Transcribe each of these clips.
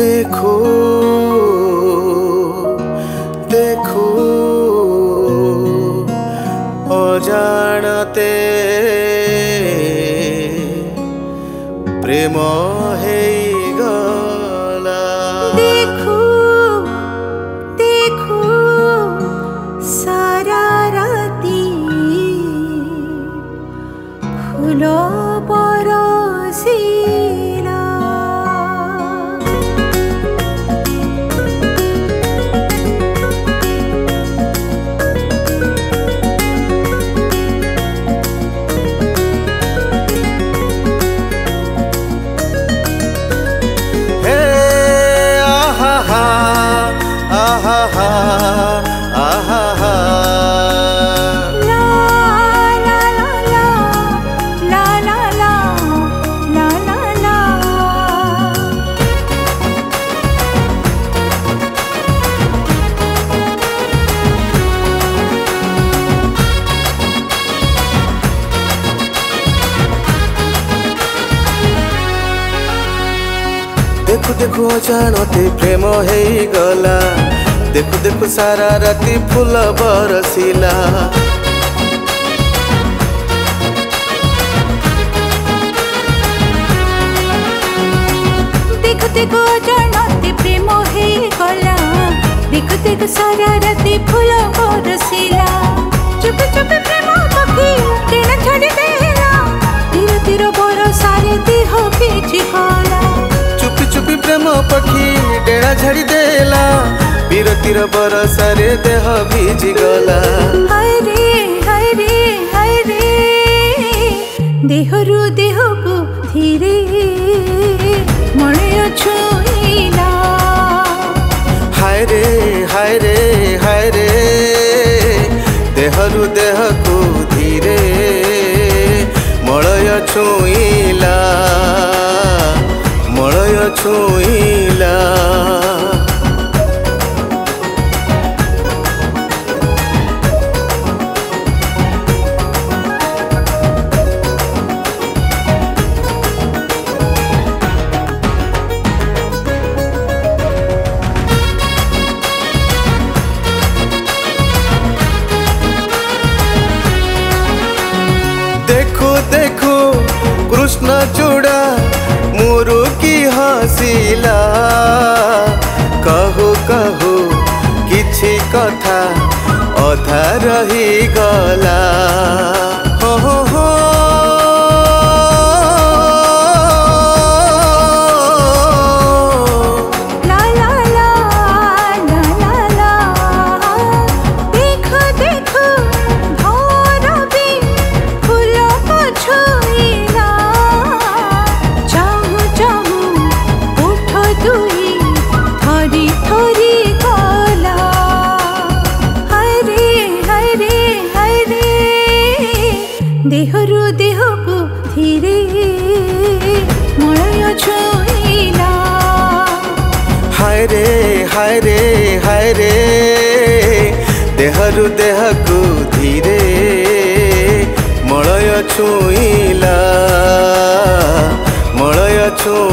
দেখো দেখো অজানাতে প্রেম হেই গলা দেখো দেখো সারা রাতি ফুল পরসী দেখু দেখু অজাণতে প্রেম গলা দেখু দেখু সারা রাতি ফুল বরসিলা দেখতে গো জানতে প্রেম হয়ে গলা দেখতে গো সারা রাতে ফুল বরসিলা চুপ চুপ প্রেম ପାଣିର ବରସାରେ ଦେହ ଭିଜିଗଲା ଦେହରୁ ଦେହକୁ ଧୀରେ ମଳୟ ଛୁଇଲା ହାଇରେ ହାଇରେ ହାଇରେ ଦେହରୁ ଦେହକୁ ଧୀରେ ମଳୟ ଛୁଇଁଲା ମଳୟ ଛୁଇଁ देखो देखो कृष्ण चूड़ा मोरू की हसला कहो कहो किछि कथा अधा रही गला হায় রে হায় রে দেহরু দেহকু ধীরে মଳୟ ছুঁইলা মଳୟ ছুঁ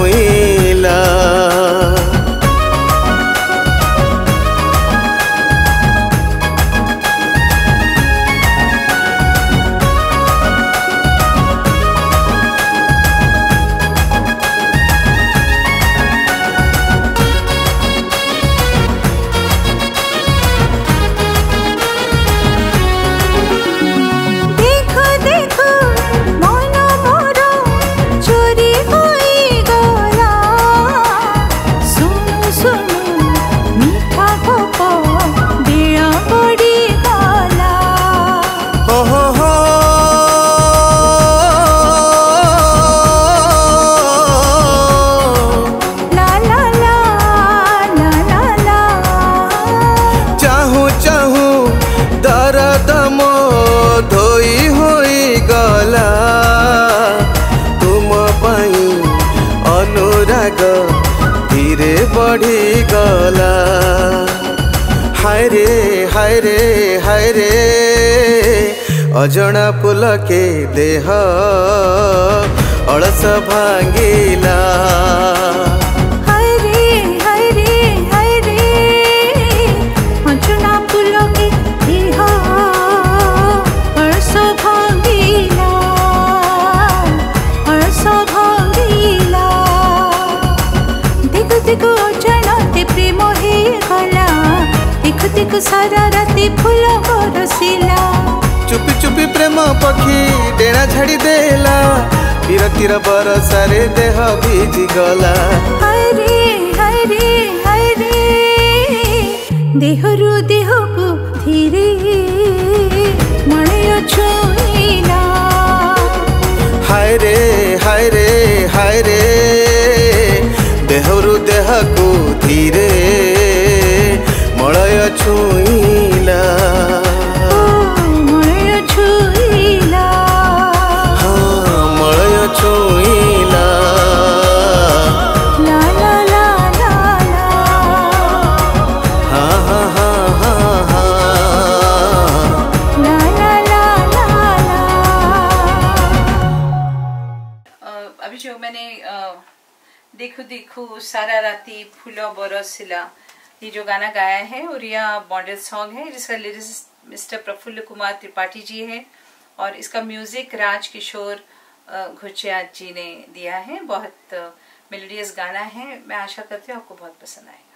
राग धीरे बढी गला हाय रे हाय रे हाय रे अजना फुल के देह अळस भांगिला ପାଖ ଦେଖୁ ସାରା ରାତି ଫୁଲ ବରସିଲା ଚୁପି ଚୁପି ପ୍ରେମ ପକ୍ଷୀ ଡେଣା ଛାଡ଼ି ଦେଲା ବିରତିର ବରସାରେ ଦେହ ଭିଜି ଗଲା ହରେ ହରେ ହରେ ଦେହରୁ ଦେହକୁ ଧୀରେ ମଣୟ ଛୁଇଁଲା ହାୟ ରେ ହାୟ ରେ ହାୟ ରେ ଦେହରୁ ଦେହକୁ ଧୀରେ ছুঁইলা মলয় ছুঁইলা হ্যাঁ মলয় ছুঁইলা লা লা লা লা লা হা হা হা ये जो गाना गाया है उरिया बॉन्डेड सॉन्ग है जिसका लिरिक्स मिस्टर प्रफुल्ल कुमार त्रिपाठी जी है और इसका म्यूजिक राज किशोर घुचिया जी ने दिया है बहुत मेलोडियस गाना है मैं आशा करती हूँ आपको बहुत पसंद आएगा